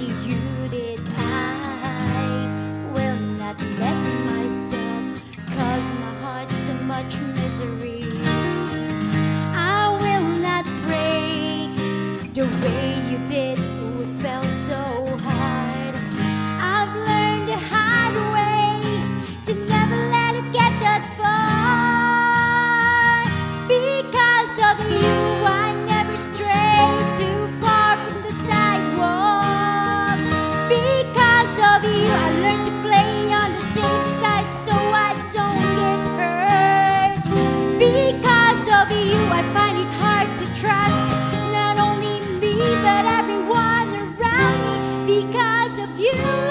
you did. I will not let myself cause my heart so much misery. I find it hard to trust not only me but everyone around me because of you.